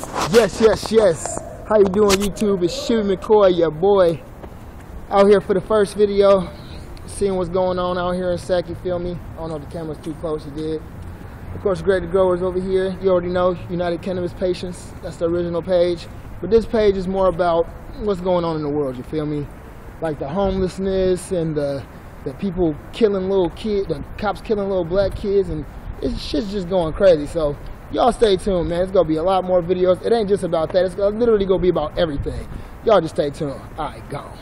Yes, yes, yes. How you doing, YouTube? It's Shibby McCoy, your boy. Out here for the first video, seeing what's going on out here in Sac, you feel me? I don't know if the camera's too close, you did. Of course, Great Growers over here. You already know, United Cannabis Patients. That's the original page. But this page is more about what's going on in the world, you feel me? Like the homelessness and the, the people killing little kids, the cops killing little black kids, and it's shit's just going crazy. So y'all stay tuned, man. It's gonna be a lot more videos. It ain't just about that. It's literally gonna be about everything. Y'all just stay tuned. All right, gone.